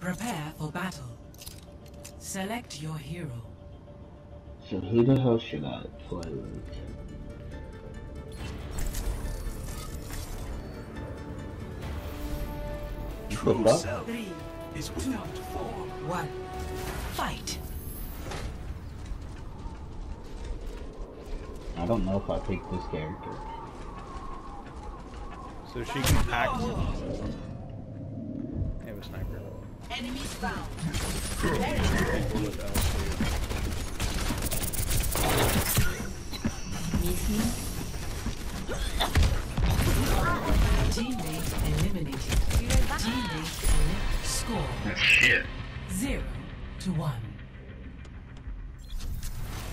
Prepare for battle. Select your hero. So who the hell should I play with? True Fuck. self Three, is without form. one. Fight. I don't know if I pick this character. So she can act. I have a sniper. Enemies found. People with Teammate eliminated. Teammate eliminated. Score Shit. zero to one.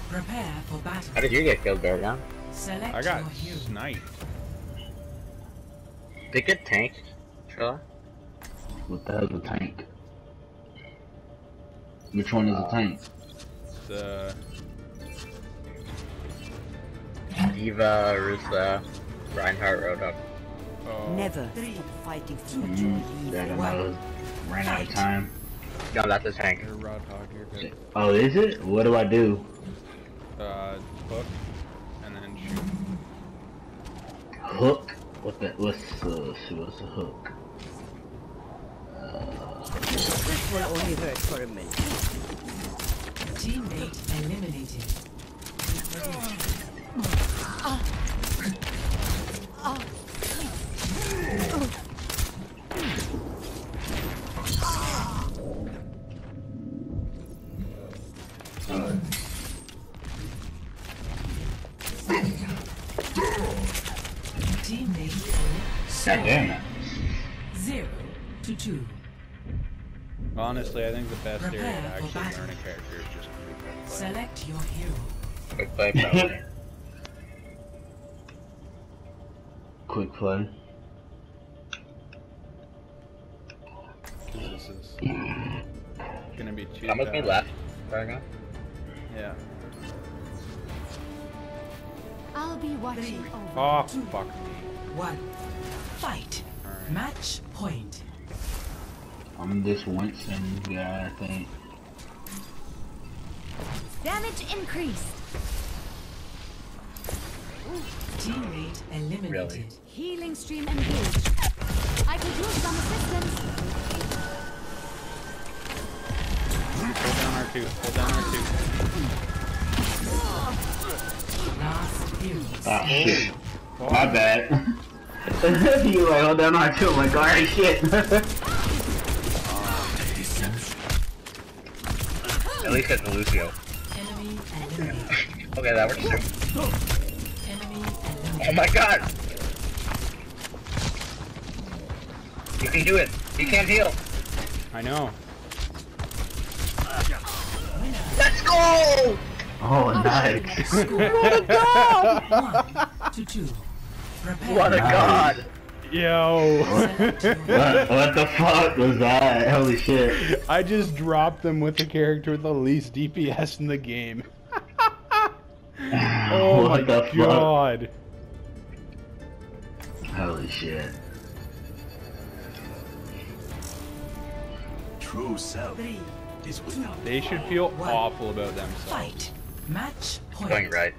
Prepare for battle. How did you get killed, Gorgon? Select I got your hero. sniped. They get tanked, Trilla. What the hell's a tank? Which one is a tank? The D.Va, Rusa, Reinhardt, Roadhog. oh, Never stop fighting for what Mm, that in. Ran out of time. No, that's a tank. you're Roadhog. You're good. Oh, is it? What do I do? Uh, hook, and then shoot. Hook? What the? What's uh, shoot, what's a hook? This will only hurt for a minute. Teammate eliminated. Teammate God damn it. zero to two. Honestly, I think the best area to actually battle. learn a character is just quick play. Select your hero. Quick play, probably. Quick play. 'cause this is gonna be too. Come with me fast. left, Gorgon. Yeah. I'll be watching over. Oh fuck me. One. Fight. Alright. Match point. I'm this Winston guy, I think. Damage increased. Teammate eliminated. Really? Healing stream engaged. I could use some assistance. Hold down R2. Hold down R2. Last hero. Ah, shit. Oh, My bad. you like, hold down on two. I'm like, alright, shit. At least get the Lucio. Enemy eliminated. Okay, that works too. Enemy Oh my god! You can do it! You can't heal! I know. Let's go! Oh, nice. One to two. Prepare. What a Nice. god! Yo. What, what the fuck was that? Holy shit. I just dropped them with the character with the least DPS in the game. Oh what my the fuck? god. Holy shit. True self three. is without They should feel awful about themselves. Fight. Match point. Going right.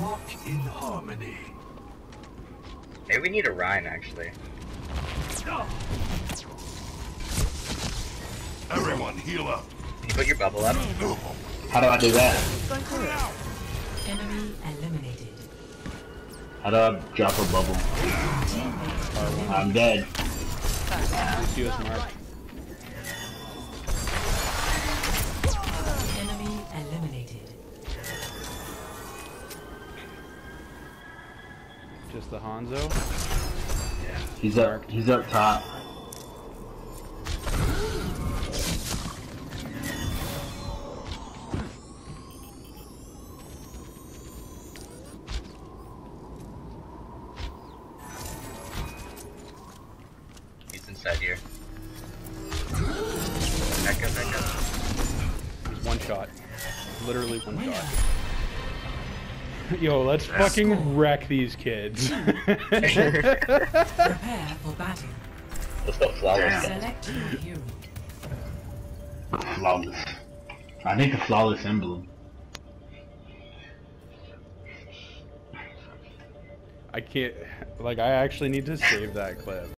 walk in harmony. Maybe we need a Rein, actually. Everyone heal up. Can you put your bubble up? How do I do that? Enemy eliminated. How do I drop a bubble? Teammate I'm dead. Just the Hanzo. He's up. He's up top. He's inside here. Back up, back up. He's one shot. Literally one shot. Yo, let's fucking wreck these kids. Prepare for battle. Let's go flawless. Select your hero. Flawless. I think a flawless emblem. I can't. Like, I actually need to save that clip.